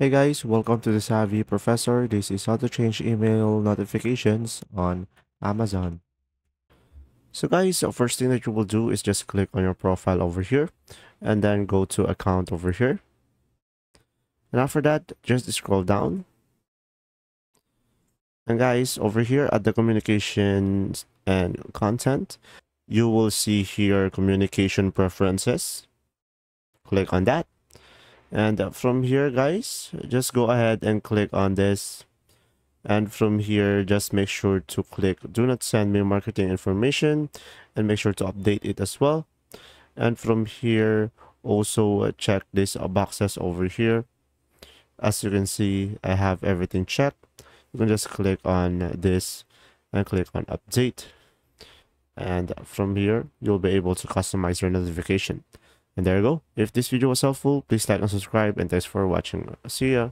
Hey guys, welcome to the Savvy Professor. This is how to change email notifications on Amazon. So guys, the first thing that you will do is just click on your profile over here and then go to account over here. And after that, just scroll down. And guys, over here at the communications and content, you will see here communication preferences. Click on that and uh, from here guys just go ahead and click on this. And from here just make sure to click do not send me marketing information and make sure to update it as well. And from here also uh, check these uh, boxes over here. As you can see i have everything checked. You can just click on this and click on update. And from here you'll be able to customize your notification and there you go. If this video was helpful, please like and subscribe and thanks for watching. See ya.